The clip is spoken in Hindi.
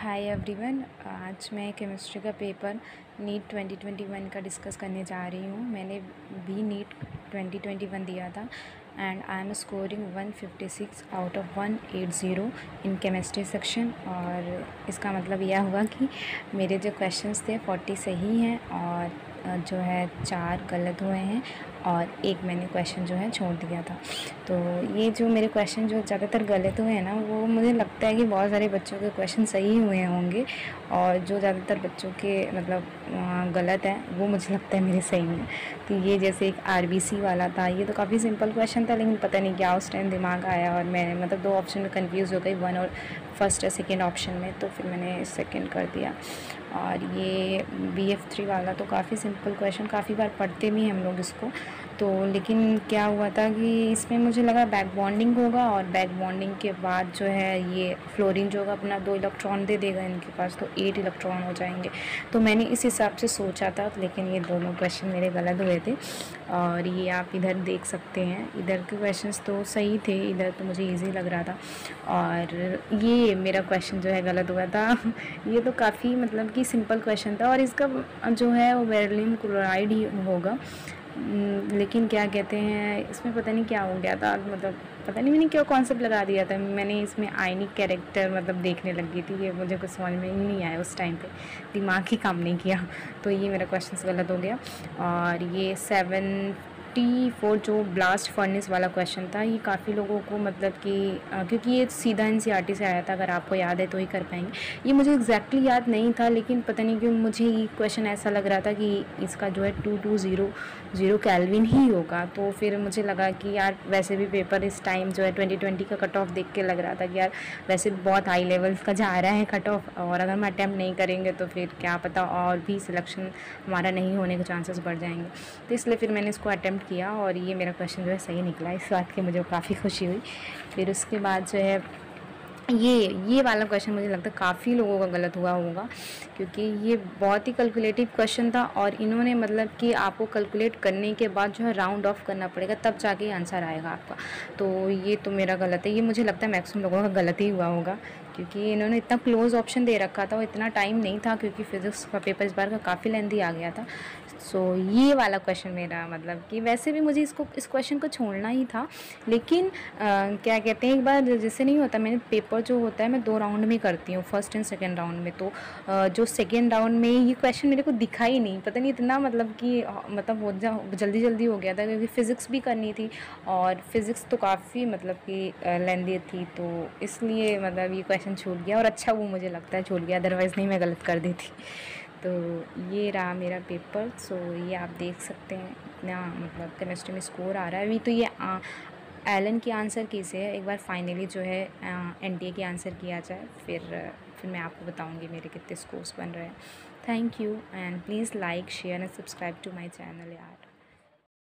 हाय एवरीवन, आज मैं केमिस्ट्री का पेपर नीट 2021 का डिस्कस करने जा रही हूँ। मैंने भी नीट 2021 दिया था and I am scoring 156 out of 180 in chemistry section और इसका मतलब यह हुआ कि मेरे जो क्वेश्चंस थे 40 सही हैं और जो है चार गलत हुए हैं और एक मैंने क्वेश्चन जो है छोड़ दिया था। तो ये जो मेरे क्वेश्चन जो ज़्यादातर गलत हुए हैं ना, वो मुझे लगता है कि बहुत सारे बच्चों के क्वेश्चन सही हुए होंगे और जो ज़्यादातर बच्चों के मतलब गलत हैं, वो मुझे लगता है मेरे सही हैं। तो ये जैसे एक आरबीसी वाला था, ये तो काफ़ी सिंपल क्वेश्चन था, लेकिन पता नहीं क्या उस टाइम दिमाग आया और मैं मतलब दो ऑप्शन में कन्फ्यूज़ हो गई वन और फ़र्स्ट और सेकेंड ऑप्शन में तो फिर मैंने सेकेंड कर दिया। और ये बी एफ़ थ्री वाला तो काफ़ी सिंपल क्वेश्चन काफ़ी बार पढ़ते भी हम लोग इसको। तो लेकिन क्या हुआ था कि इसमें मुझे लगा बैक बॉन्डिंग होगा और बैक बॉन्डिंग के बाद जो है ये फ्लोरीन जो होगा अपना दो इलेक्ट्रॉन दे देगा इनके पास तो एट इलेक्ट्रॉन हो जाएँगे। तो मैंने इस हिसाब से सोचा था, लेकिन ये दोनों क्वेश्चन मेरे गलत हुए थे और ये आप इधर देख सकते हैं। इधर के क्वेश्चन तो सही थे, इधर तो मुझे ईजी लग रहा था और ये मेरा क्वेश्चन जो है गलत हुआ था। ये तो काफ़ी मतलब कि सिंपल क्वेश्चन था और इसका जो है वो बेरलिन क्लोराइड ही होगा। लेकिन क्या कहते हैं, इसमें पता नहीं क्या हो गया था मतलब पता नहीं, मैंने क्या कॉन्सेप्ट लगा दिया था। मैंने इसमें आइनिक कैरेक्टर मतलब देखने लग गई थी ये मुझे कुछ समझ में ही नहीं आया उस टाइम पे। दिमाग ही काम नहीं किया। तो ये मेरा क्वेश्चन गलत हो गया। और ये सेवन टी फोर जो ब्लास्ट फर्नेस वाला क्वेश्चन था, ये काफ़ी लोगों को मतलब कि क्योंकि ये सीधा एन से आया था, अगर आपको याद है तो ही कर पाएँगे। ये मुझे एग्जैक्टली याद नहीं था, लेकिन पता नहीं क्यों मुझे ये क्वेश्चन ऐसा लग रहा था कि इसका जो है two two zero zero kelvin ही होगा। तो फिर मुझे लगा कि यार, वैसे भी पेपर इस टाइम जो है ट्वेंटी ट्वेंटी का कट ऑफ़ देख के लग रहा था कि यार, वैसे बहुत हाई लेवल का जा रहा है कट ऑफ़ और अगर हम अटैम्प्ट नहीं करेंगे तो फिर क्या पता और भी सिलेक्शन हमारा नहीं होने के चांसेस बढ़ जाएँगे। तो इसलिए फिर मैंने इसको अटैम्प्ट अटैम्प्ट किया और ये मेरा क्वेश्चन जो है सही निकला। इस बात की मुझे काफ़ी खुशी हुई। फिर उसके बाद जो है, ये ये वाला क्वेश्चन मुझे लगता है काफ़ी लोगों का गलत हुआ होगा, क्योंकि ये बहुत ही कैलकुलेटिव क्वेश्चन था और इन्होंने मतलब कि आपको कैलकुलेट करने के बाद जो है राउंड ऑफ़ करना पड़ेगा, तब जाके आंसर आएगा आपका। तो ये तो मेरा गलत है। ये मुझे लगता है मैक्सिमम लोगों का गलत ही हुआ होगा। क्योंकि इन्होंने इतना क्लोज ऑप्शन दे रखा था और इतना टाइम नहीं था क्योंकि फिज़िक्स का पेपर इस बार का काफ़ी लेंदी आ गया था। सो so, ये वाला क्वेश्चन मेरा मतलब कि वैसे भी मुझे इसको इस क्वेश्चन को छोड़ना ही था। लेकिन आ, क्या कहते हैं एक बार जैसे नहीं होता मैंने पेपर जो होता है मैं दो राउंड में करती हूँ फ़र्स्ट एंड सेकेंड राउंड में। तो आ, जो सेकेंड राउंड में ये क्वेश्चन मेरे को दिखा ही नहीं। पता नहीं इतना मतलब कि मतलब हो जा जल्दी जल्दी हो गया था क्योंकि फ़िज़िक्स भी करनी थी और फिज़िक्स तो काफ़ी मतलब कि लेंदी थी। तो इसलिए मतलब ये क्वेश्चन छूट गया और अच्छा वो मुझे लगता है छूट गया अदरवाइज़ नहीं मैं गलत कर दी थी तो ये रहा मेरा पेपर सो ये आप देख सकते हैं इतना मतलब केमिस्ट्री में स्कोर आ रहा है। अभी तो ये एलन की आंसर की से है, एक बार फाइनली जो है एन डी ए की आंसर किया जाए, फिर फिर मैं आपको बताऊँगी मेरे कितने स्कोर्स बन रहे हैं। Thank you and please like share and subscribe to my channel यार।